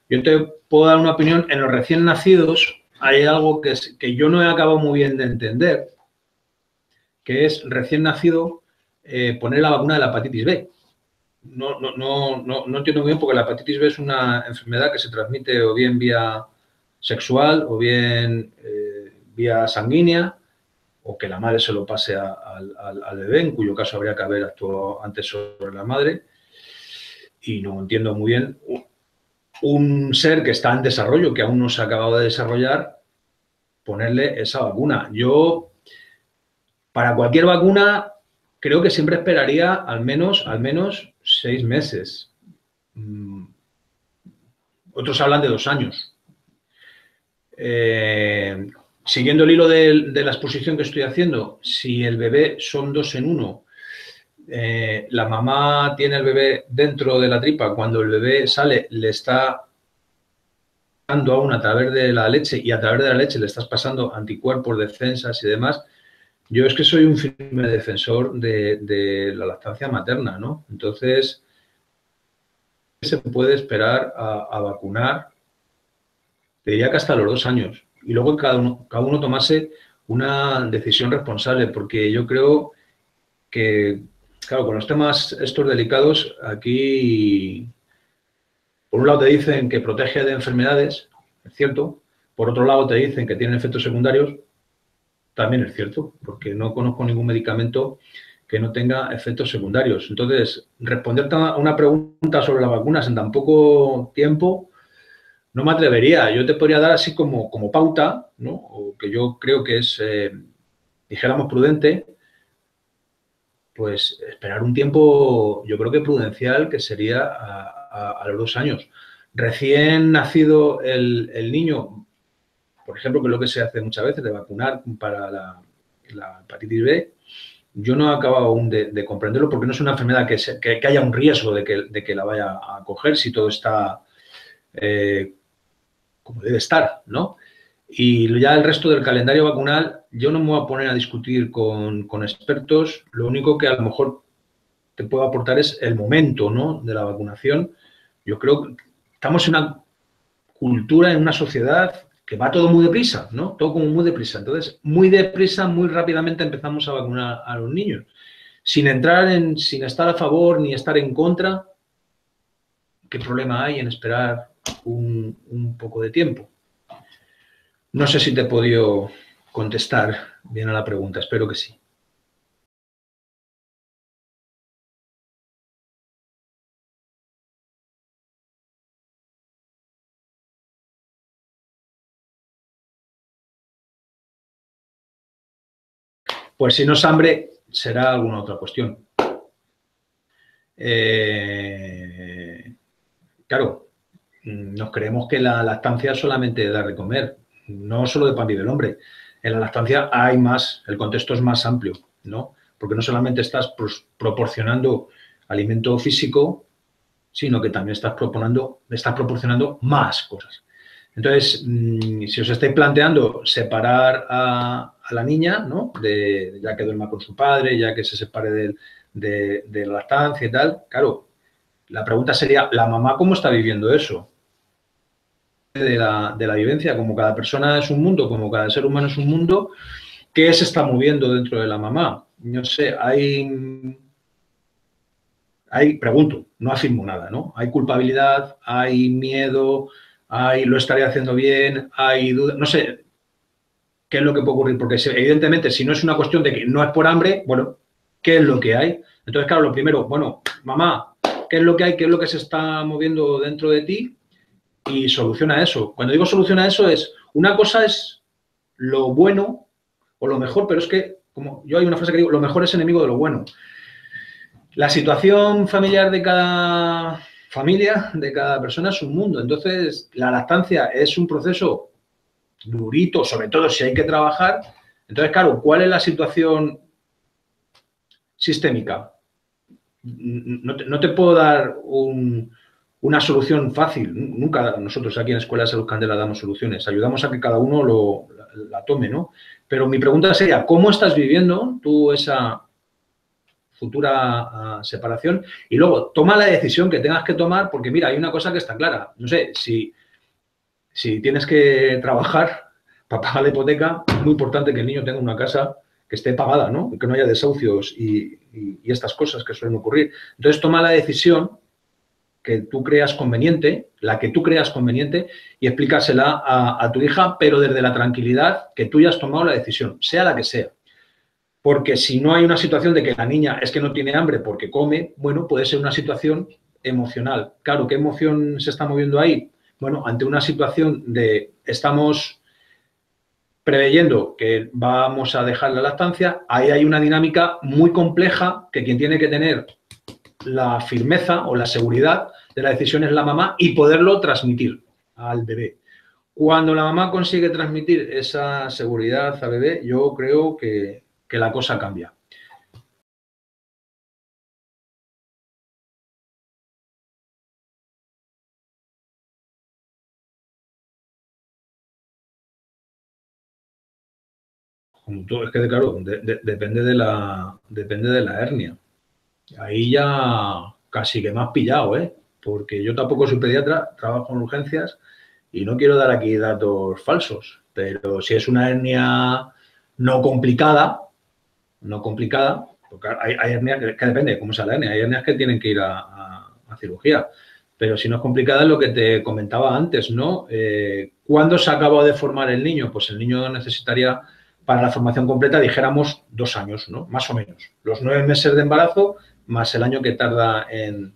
Yo te puedo dar una opinión. En los recién nacidos hay algo que, que yo no he acabado muy bien de entender que es recién nacido eh, poner la vacuna de la hepatitis B. No, no, no, no, entiendo muy bien porque la hepatitis B es una enfermedad que se transmite o bien vía sexual o bien eh, vía sanguínea o que la madre se lo pase al, bebé, en cuyo caso habría que haber actuado antes sobre la madre. Y no entiendo muy bien un ser que está en desarrollo, que aún no se ha acabado de desarrollar, ponerle esa vacuna. Yo para cualquier vacuna, creo que siempre esperaría al menos, al menos seis meses. Mm. Otros hablan de dos años. Eh, siguiendo el hilo de, la exposición que estoy haciendo, si el bebé son dos en uno, eh, la mamá tiene el bebé dentro de la tripa, cuando el bebé sale le está dando aún a través de la leche y a través de la leche le estás pasando anticuerpos, defensas y demás, yo es que soy un firme defensor de, la lactancia materna, ¿no? Entonces, se puede esperar a, vacunar, te diría que hasta los dos años, y luego cada uno, cada uno tomase una decisión responsable, porque yo creo que, claro, con los temas estos delicados, aquí, por un lado te dicen que protege de enfermedades, es cierto, por otro lado te dicen que tienen efectos secundarios, también es cierto, porque no conozco ningún medicamento que no tenga efectos secundarios. Entonces, responderte a una pregunta sobre las vacunas en tan poco tiempo, no me atrevería. Yo te podría dar así como, como pauta, ¿no? o que yo creo que es, eh, dijéramos, prudente, pues esperar un tiempo, yo creo que prudencial, que sería a, los dos años. Recién nacido el, el niño, por ejemplo, que es lo que se hace muchas veces de vacunar para la, hepatitis B, yo no he acabado aún de, comprenderlo porque no es una enfermedad que, que, haya un riesgo de que, la vaya a coger si todo está eh, como debe estar, ¿no? Y ya el resto del calendario vacunal, yo no me voy a poner a discutir con, con expertos, lo único que a lo mejor te puedo aportar es el momento, ¿no? De la vacunación. Yo creo que estamos en una cultura, en una sociedad que va todo muy deprisa, ¿no? Todo como muy deprisa. Entonces, muy deprisa, muy rápidamente empezamos a vacunar a los niños. Sin entrar en, sin estar a favor ni estar en contra, ¿qué problema hay en esperar un, poco de tiempo? No sé si te he podido contestar bien a la pregunta. Espero que sí. Pues si no es hambre, será alguna otra cuestión. Eh, claro, nos creemos que la lactancia es solamente dar de comer, no solo de pan y del hombre. En la lactancia hay más, el contexto es más amplio, ¿no? Porque no solamente estás proporcionando alimento físico, sino que también estás, estás proporcionando más cosas. Entonces, mm, si os estáis planteando separar a, la niña, ¿no? De, ya que duerma con su padre, ya que se separe de, la lactancia y tal, claro, la pregunta sería, ¿la mamá cómo está viviendo eso? De la, de la vivencia, como cada persona es un mundo, como cada ser humano es un mundo, ¿qué se está moviendo dentro de la mamá? No sé, hay hay, pregunto, no afirmo nada, ¿no? Hay culpabilidad, hay miedo, hay lo estaré haciendo bien, hay dudas, no sé qué es lo que puede ocurrir, porque evidentemente si no es una cuestión de que no es por hambre, bueno, ¿qué es lo que hay? Entonces, claro, lo primero, bueno, mamá, ¿qué es lo que hay? ¿Qué es lo que se está moviendo dentro de ti? Y soluciona eso. Cuando digo soluciona eso es, una cosa es lo bueno o lo mejor, pero es que, como yo hay una frase que digo, lo mejor es enemigo de lo bueno. La situación familiar de cada familia de cada persona es un mundo. Entonces, la lactancia es un proceso durito, sobre todo si hay que trabajar. Entonces, claro, ¿cuál es la situación sistémica? No te, puedo dar una solución fácil. Nunca nosotros aquí en Escuela de Salud Candela damos soluciones. Ayudamos a que cada uno lo, la tome, ¿no? Pero mi pregunta sería, ¿cómo estás viviendo tú esa, futura ah, separación y luego toma la decisión que tengas que tomar porque mira, hay una cosa que está clara, no sé, si, si tienes que trabajar para pagar la hipoteca, es muy importante que el niño tenga una casa que esté pagada, ¿no? Que no haya desahucios y, estas cosas que suelen ocurrir. Entonces toma la decisión que tú creas conveniente, la que tú creas conveniente, y explícasela a, a, tu hija, pero desde la tranquilidad que tú ya has tomado la decisión, sea la que sea. Porque si no hay una situación de que la niña es que no tiene hambre porque come, bueno, puede ser una situación emocional. Claro, ¿qué emoción se está moviendo ahí? Bueno, ante una situación de estamos preveyendo que vamos a dejar la lactancia, ahí hay una dinámica muy compleja que quien tiene que tener la firmeza o la seguridad de la decisión es la mamá y poderlo transmitir al bebé. Cuando la mamá consigue transmitir esa seguridad al bebé, yo creo que, que la cosa cambia. Es que claro, depende, de la, depende de la hernia. Ahí ya casi que me has pillado, ¿eh? Porque yo tampoco soy pediatra, trabajo en urgencias y no quiero dar aquí datos falsos, pero si es una hernia no complicada, no complicada, porque hay, hernias que, depende de cómo sea la hernia, hay hernias que tienen que ir a, cirugía, pero si no es complicada es lo que te comentaba antes, ¿no? Eh, ¿Cuándo se acaba de formar el niño? Pues el niño necesitaría para la formación completa, dijéramos, dos años, ¿no? Más o menos. Los nueve meses de embarazo más el año que tarda en,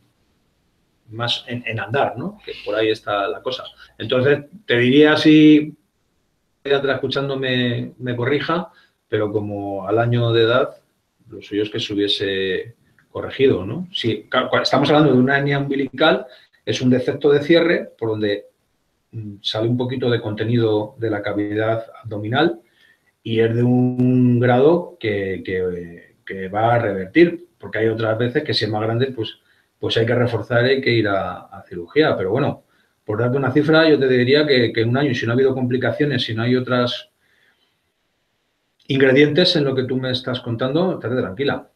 más en, andar, ¿no? Que por ahí está la cosa. Entonces, te diría si escuchándome me corrija, pero como al año de edad, lo suyo es que se hubiese corregido, ¿no? Si estamos hablando de una hernia umbilical, es un defecto de cierre por donde mm, sale un poquito de contenido de la cavidad abdominal y es de un grado que, va a revertir, porque hay otras veces que si es más grande, pues, pues hay que reforzar hay que ir a, cirugía. Pero bueno, por darte una cifra, yo te diría que, que en un año, si no ha habido complicaciones, si no hay otras ingredientes en lo que tú me estás contando, estate tranquila.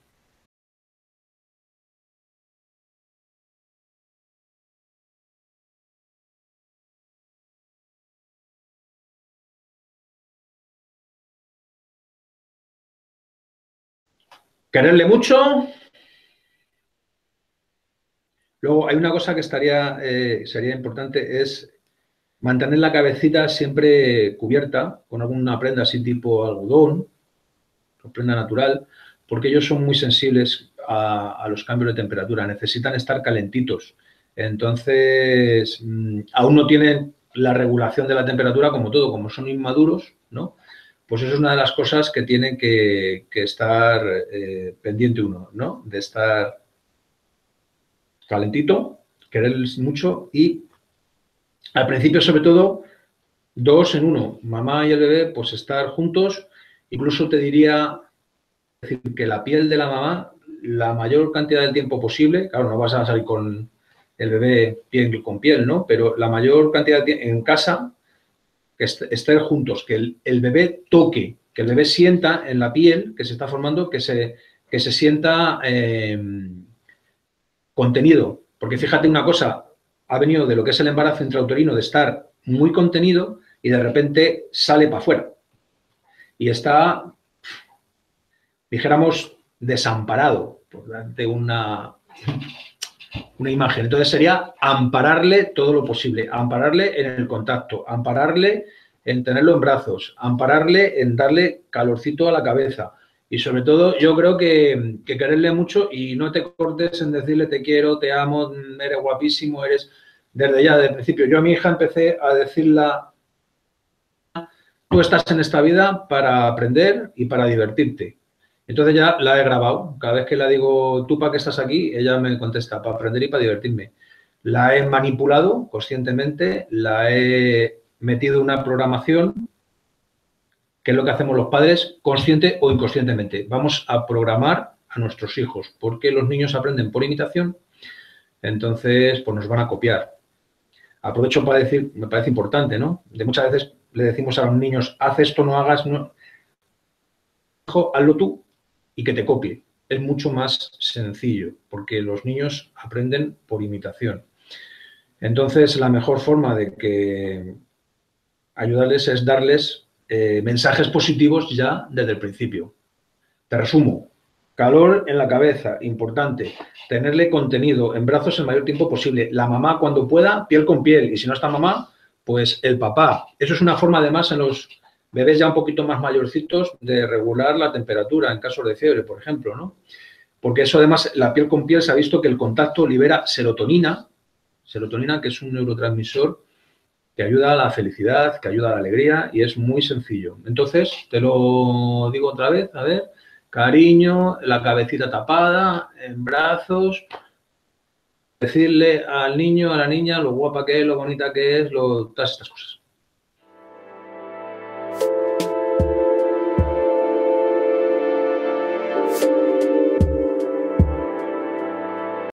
Quererle mucho. Luego, hay una cosa que estaría, eh, sería importante, es mantener la cabecita siempre cubierta con alguna prenda así tipo algodón, prenda natural, porque ellos son muy sensibles a, los cambios de temperatura, necesitan estar calentitos. Entonces, mm, aún no tienen la regulación de la temperatura como todo, como son inmaduros, ¿no? Pues eso es una de las cosas que tiene que, estar eh, pendiente uno, ¿no? De estar calentito, quererles mucho y al principio, sobre todo, dos en uno, mamá y el bebé, pues estar juntos, incluso te diría decir, que la piel de la mamá, la mayor cantidad del tiempo posible, claro, no vas a salir con el bebé piel con piel, ¿no? Pero la mayor cantidad de tiempo en casa, estar juntos, que el, bebé toque, que el bebé sienta en la piel que se está formando, que se, que se sienta em, contenido. Porque fíjate una cosa, ha venido de lo que es el embarazo intrauterino, de estar muy contenido y de repente sale para afuera. Y está, dijéramos, desamparado por de una, una imagen. Entonces sería ampararle todo lo posible, ampararle en el contacto, ampararle en tenerlo en brazos, ampararle en darle calorcito a la cabeza. Y sobre todo, yo creo que, que, quererle mucho y no te cortes en decirle te quiero, te amo, eres guapísimo, eres desde ya, desde el principio. Yo a mi hija empecé a decirla, tú estás en esta vida para aprender y para divertirte. Entonces ya la he grabado. Cada vez que la digo, ¿tú para qué estás aquí? Ella me contesta, para aprender y para divertirme. La he manipulado conscientemente, la he metido una programación, que es lo que hacemos los padres, consciente o inconscientemente. Vamos a programar a nuestros hijos, porque los niños aprenden por imitación, entonces pues nos van a copiar. Aprovecho para decir, me parece importante, ¿no? De muchas veces le decimos a los niños, haz esto, no hagas, no. Hijo, hazlo tú y que te copie. Es mucho más sencillo, porque los niños aprenden por imitación. Entonces, la mejor forma de que ayudarles es darles eh, mensajes positivos ya desde el principio. Te resumo, Calor en la cabeza, importante. Tenerle contenido en brazos el mayor tiempo posible. La mamá cuando pueda, piel con piel. Y si no está mamá, pues el papá. Eso es una forma además en los bebés ya un poquito más mayorcitos de regular la temperatura en casos de fiebre, por ejemplo, ¿no? Porque eso además, la piel con piel se ha visto que el contacto libera serotonina, serotonina que es un neurotransmisor que ayuda a la felicidad, que ayuda a la alegría y es muy sencillo. Entonces, te lo digo otra vez, a ver, cariño, la cabecita tapada, en brazos, decirle al niño, a la niña, lo guapa que es, lo bonita que es, lo, todas estas cosas.